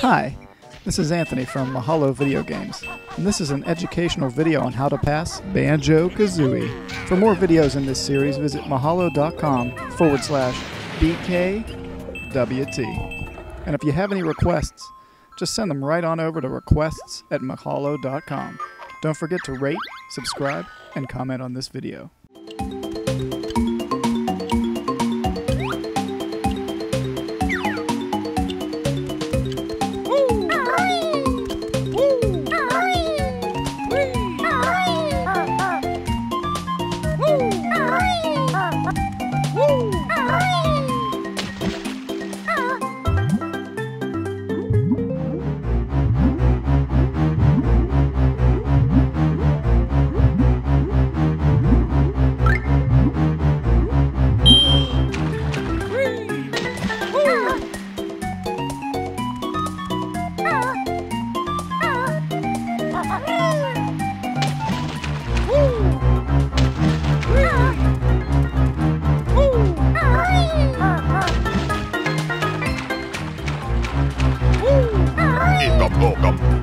Hi, this is Anthony from Mahalo Video Games, and this is an educational video on how to pass Banjo Kazooie. For more videos in this series, visit mahalo.com forward slash BKWT. And if you have any requests, just send them right on over to requests at mahalo.com. Don't forget to rate, subscribe, and comment on this video. Yeah.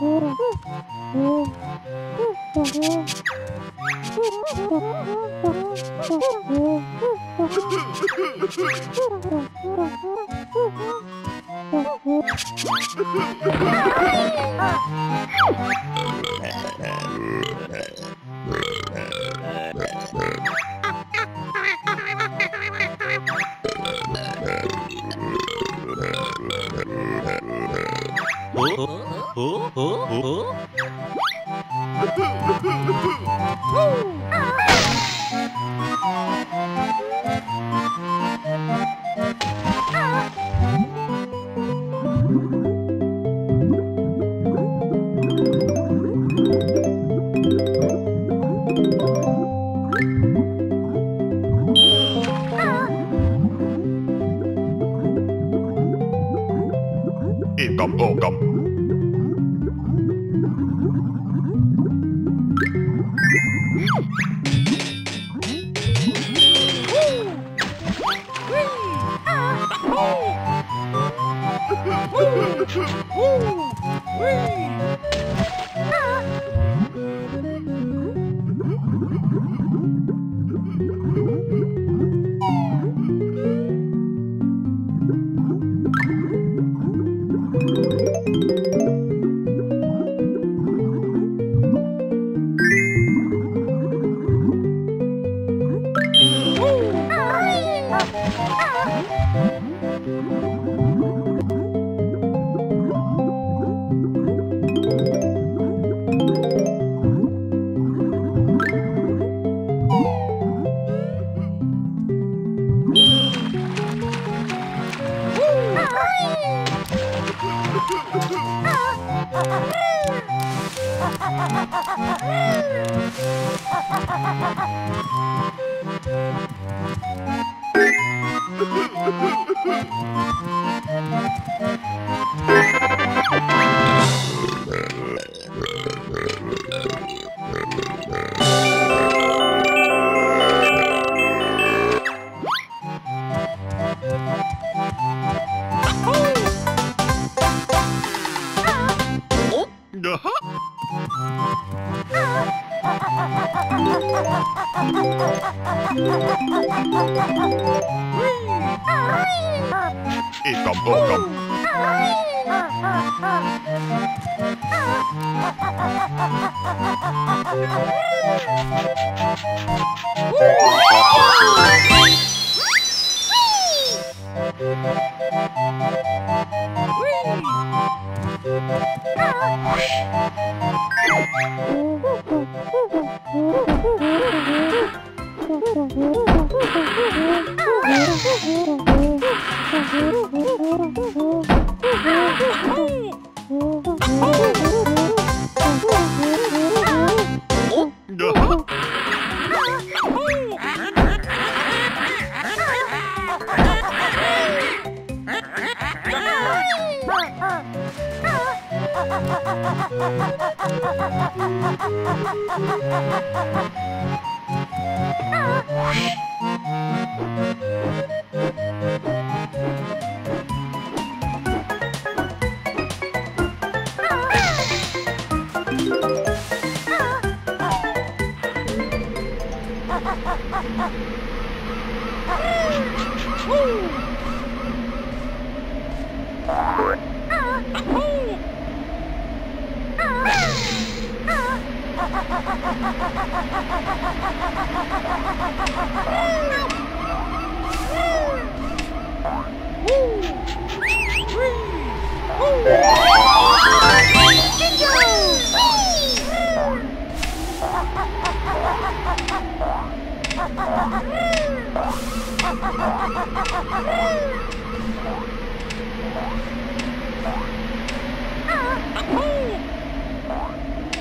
Oh, my God. 어? 어? 어? 어? Woo! Uh-huh. Ikam okam. Gah. Ah!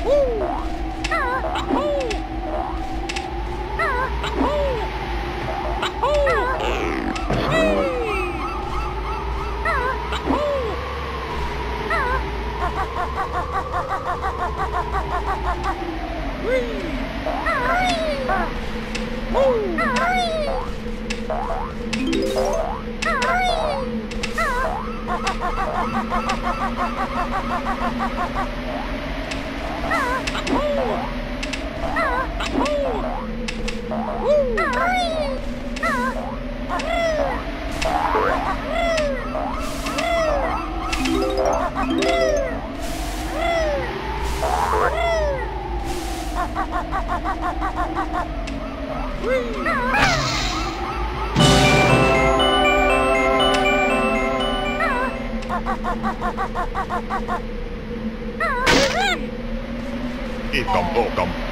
Oh! Y tombo, tombo.